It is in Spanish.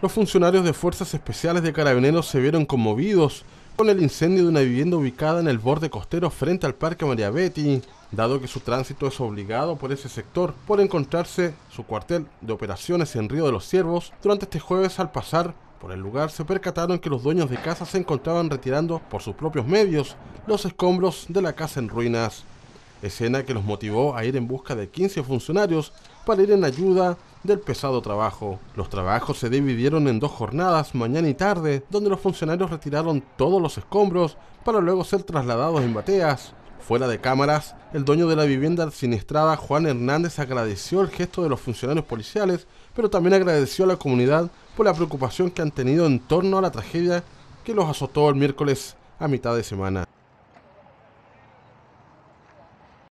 Los funcionarios de Fuerzas Especiales de Carabineros se vieron conmovidos con el incendio de una vivienda ubicada en el borde costero frente al Parque María Betty, dado que su tránsito es obligado por ese sector por encontrarse su cuartel de operaciones en Río de los Ciervos. Durante este jueves al pasar por el lugar se percataron que los dueños de casa se encontraban retirando por sus propios medios los escombros de la casa en ruinas, escena que los motivó a ir en busca de 15 funcionarios para ir en ayuda del pesado trabajo. Los trabajos se dividieron en dos jornadas, mañana y tarde, donde los funcionarios retiraron todos los escombros para luego ser trasladados en bateas. Fuera de cámaras, el dueño de la vivienda siniestrada, Juan Hernández, agradeció el gesto de los funcionarios policiales, pero también agradeció a la comunidad por la preocupación que han tenido en torno a la tragedia que los azotó el miércoles a mitad de semana.